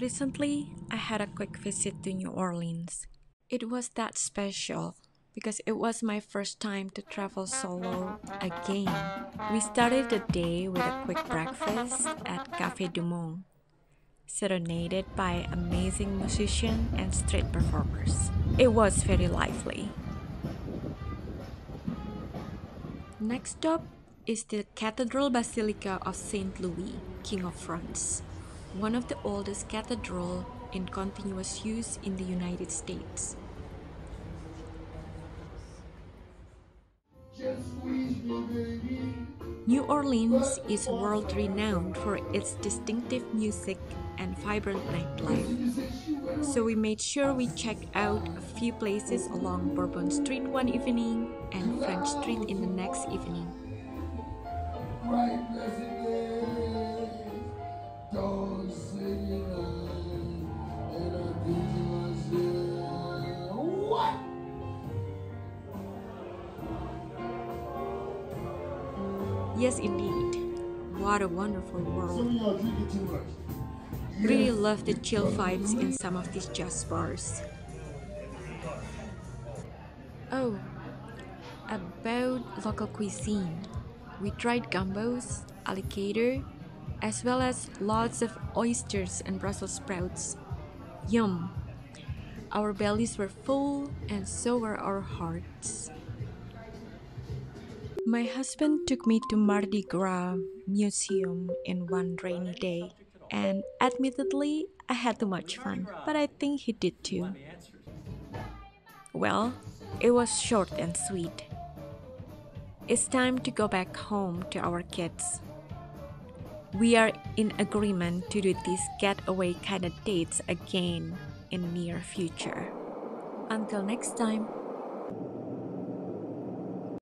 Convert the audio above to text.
Recently, I had a quick visit to New Orleans. It was that special because it was my first time to travel solo again. We started the day with a quick breakfast at Cafe Du Monde, serenaded by amazing musicians and street performers. It was very lively. Next stop is the Cathedral Basilica of Saint Louis, King of France, one of the oldest cathedral in continuous use in the United States. New Orleans is world renowned for its distinctive music and vibrant nightlife. So we made sure we checked out a few places along Bourbon Street one evening and French Street in the next evening. Yes, indeed. What a wonderful world. Really love the chill vibes in some of these jazz bars. Oh, about local cuisine. We tried gumbos, alligator, as well as lots of oysters and Brussels sprouts. Yum! Our bellies were full, and so were our hearts. My husband took me to Mardi Gras Museum in one rainy day, and admittedly, I had too much fun, but I think he did too. Well, it was short and sweet. It's time to go back home to our kids. We are in agreement to do these getaway kind of dates again in near future. Until next time.